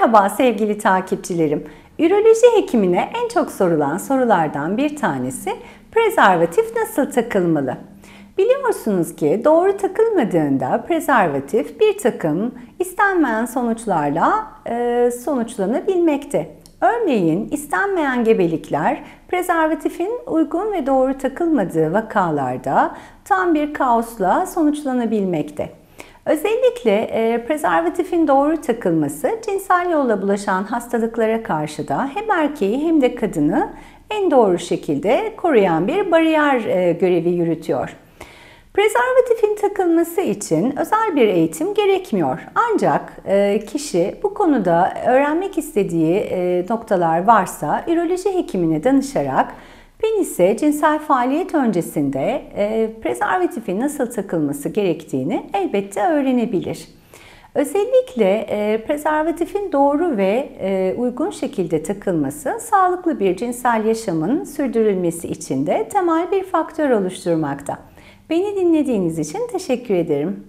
Merhaba sevgili takipçilerim. Üroloji hekimine en çok sorulan sorulardan bir tanesi prezervatif nasıl takılmalı? Biliyorsunuz ki doğru takılmadığında prezervatif bir takım istenmeyen sonuçlarla e, sonuçlanabilmekte. Örneğin istenmeyen gebelikler prezervatifin uygun ve doğru takılmadığı vakalarda tam bir kaosla sonuçlanabilmekte. Özellikle e, prezervatifin doğru takılması cinsel yolla bulaşan hastalıklara karşı da hem erkeği hem de kadını en doğru şekilde koruyan bir bariyer e, görevi yürütüyor. Prezervatifin takılması için özel bir eğitim gerekmiyor. Ancak e, kişi bu konuda öğrenmek istediği e, noktalar varsa üroloji hekimine danışarak penise cinsel faaliyet öncesinde e, prezervatifin nasıl takılması gerektiğini elbette öğrenebilir. Özellikle e, prezervatifin doğru ve e, uygun şekilde takılması sağlıklı bir cinsel yaşamın sürdürülmesi için de temel bir faktör oluşturmakta. Beni dinlediğiniz için teşekkür ederim.